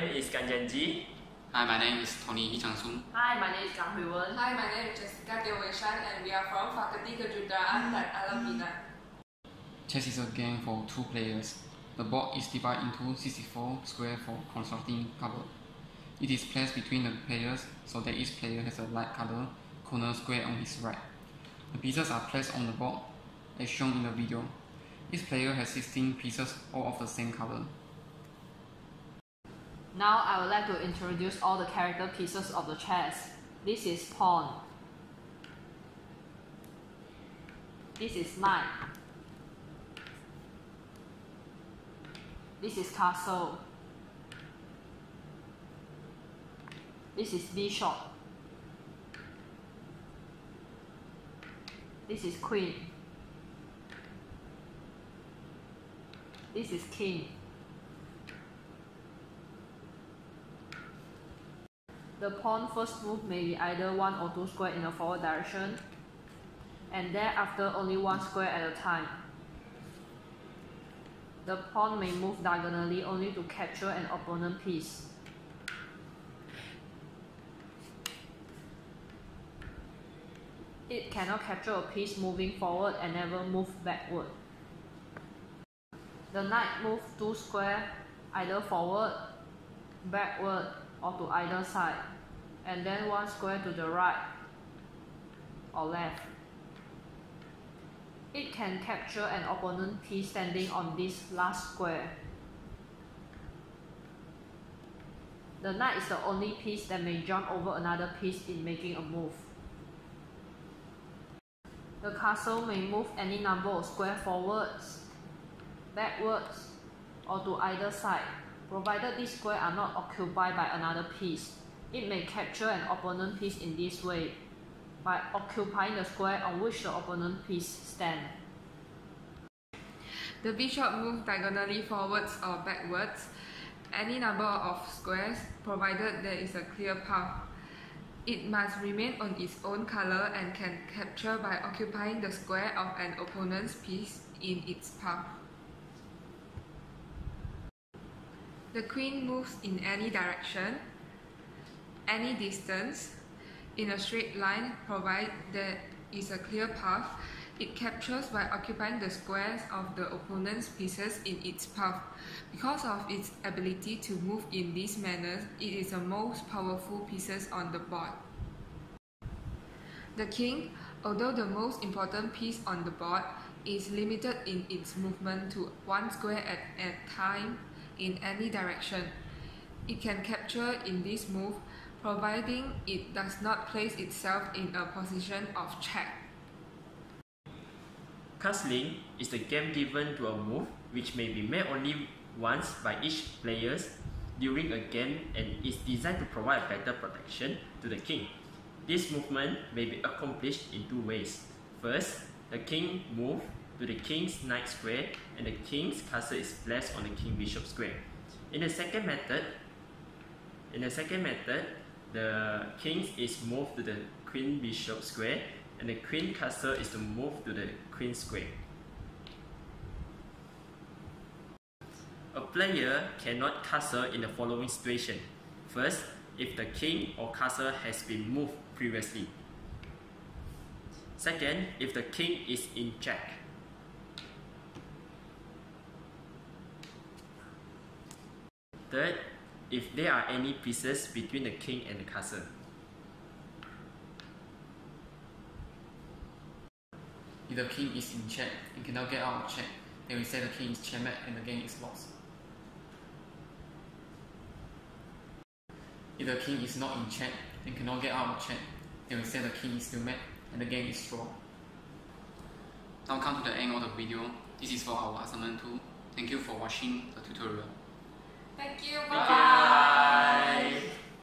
name is Kanjanji. Hi, my name is Tony Hee Chang Soon. Hi, my name is Kang Hui Wen. Hi, my name is Jessica Deoveshan and we are from Faculty Kejuruteraan at Alam Bina. Chess is a game for two players. The board is divided into 64 squares for constructing cover. It is placed between the players so that each player has a light color corner square on his right. The pieces are placed on the board as shown in the video. Each player has 16 pieces all of the same color. Now I would like to introduce all the character pieces of the chess. This is pawn. This is knight. This is castle. This is bishop. This is queen. This is king. The pawn first move may be either one or two square in the forward direction, and thereafter only one square at a time. The pawn may move diagonally only to capture an opponent piece. It cannot capture a piece moving forward and never move backward. The knight moves two square either forward, backward, or to either side, and then one square to the right or left. It can capture an opponent piece standing on this last square. The knight is the only piece that may jump over another piece in making a move. The castle may move any number of square forwards, backwards, or to either side, provided these squares are not occupied by another piece. It may capture an opponent piece in this way, by occupying the square on which the opponent piece stands. The bishop moves diagonally forwards or backwards, any number of squares, provided there is a clear path. It must remain on its own color and can capture by occupying the square of an opponent's piece in its path. The queen moves in any direction, any distance, in a straight line, provided there is a clear path. It captures by occupying the squares of the opponent's pieces in its path. Because of its ability to move in this manner, it is the most powerful pieces on the board. The king, although the most important piece on the board, is limited in its movement to one square at a time in any direction. It can capture in this move, providing it does not place itself in a position of check. Castling is the game given to a move which may be made only once by each player during a game and is designed to provide better protection to the king. This movement may be accomplished in two ways. First, the king moves to the king's knight square and the king's castle is placed on the king bishop square. In the second method, in the second method, the king is moved to the queen bishop square and the queen castle is to move to the queen square. A player cannot castle in the following situation. First, if the king or castle has been moved previously. Second, if the king is in check. Third, if there are any pieces between the king and the castle. If the king is in check and cannot get out of check, then we say the king is checkmate and the game is lost. If the king is not in check and cannot get out of check, then we say the king is stalemate and the game is draw. Now come to the end of the video. This is for our assignment 2. Thank you for watching the tutorial. Thank you. Thank you.